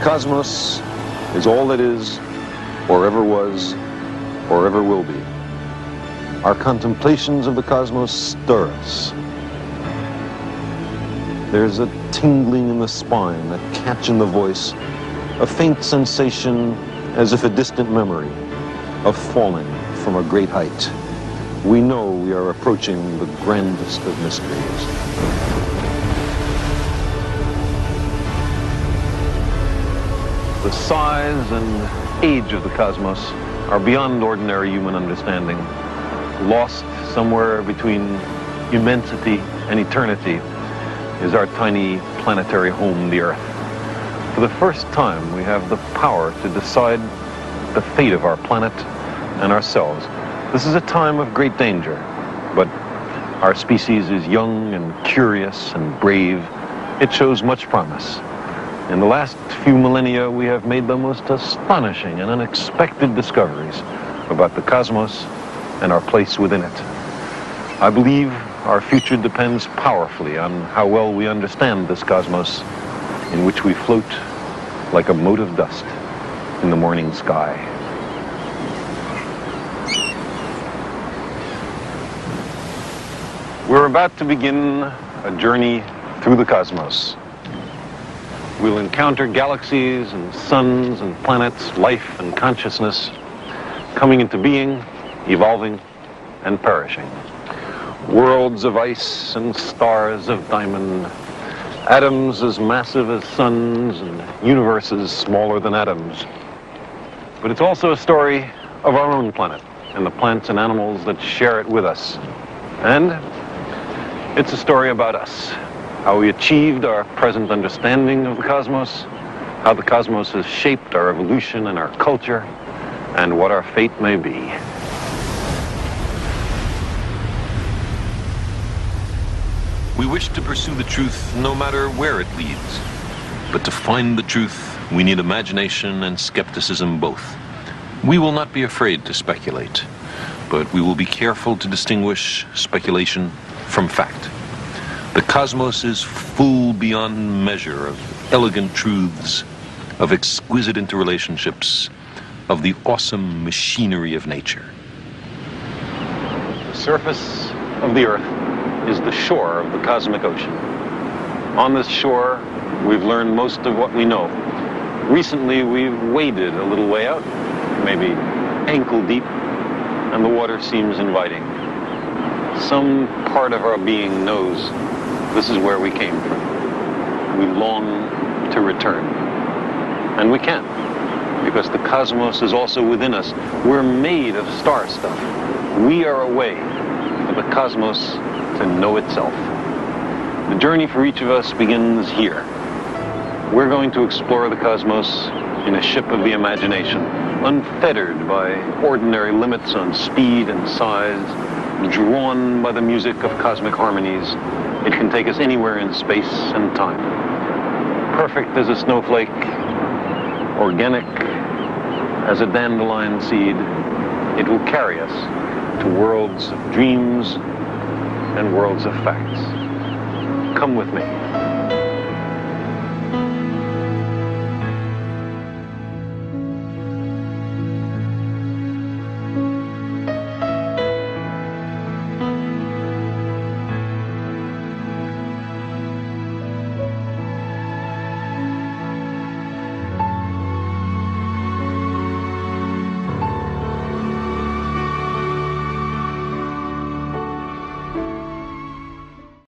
cosmos is all that is, or ever was, or ever will be. Our contemplations of the cosmos stir us. There's a tingling in the spine, a catch in the voice, a faint sensation as if a distant memory of falling from a great height. We know we are approaching the grandest of mysteries. The size and age of the cosmos are beyond ordinary human understanding. Lost somewhere between immensity and eternity is our tiny planetary home, the Earth. For the first time, we have the power to decide the fate of our planet and ourselves. This is a time of great danger, but our species is young and curious and brave. It shows much promise. In the last few millennia, we have made the most astonishing and unexpected discoveries about the cosmos and our place within it. I believe our future depends powerfully on how well we understand this cosmos in which we float like a mote of dust in the morning sky. We're about to begin a journey through the cosmos. We'll encounter galaxies and suns and planets, life and consciousness coming into being, evolving, and perishing. Worlds of ice and stars of diamond, atoms as massive as suns, and universes smaller than atoms. But it's also a story of our own planet and the plants and animals that share it with us. And it's a story about us, how we achieved our present understanding of the cosmos, how the cosmos has shaped our evolution and our culture, and what our fate may be. We wish to pursue the truth no matter where it leads. But to find the truth, we need imagination and skepticism both. We will not be afraid to speculate, but we will be careful to distinguish speculation from fact. The cosmos is full beyond measure of elegant truths, of exquisite interrelationships, of the awesome machinery of nature. The surface of the Earth is the shore of the cosmic ocean. On this shore, we've learned most of what we know. Recently, we've waded a little way out, maybe ankle deep, and the water seems inviting. Some part of our being knows this is where we came from. We long to return. And we can, because the cosmos is also within us. We're made of star stuff. We are a way for the cosmos to know itself. The journey for each of us begins here. We're going to explore the cosmos in a ship of the imagination, unfettered by ordinary limits on speed and size, drawn by the music of cosmic harmonies. It can take us anywhere in space and time. Perfect as a snowflake, organic as a dandelion seed, it will carry us to worlds of dreams and worlds of facts. Come with me.